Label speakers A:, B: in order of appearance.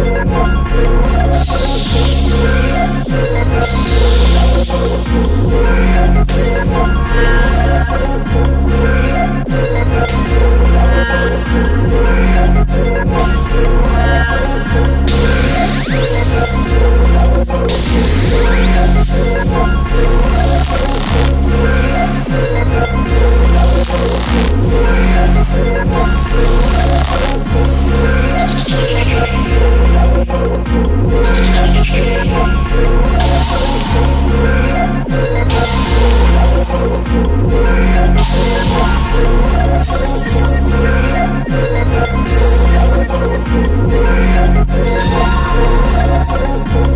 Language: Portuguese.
A: Let's go. Thank you.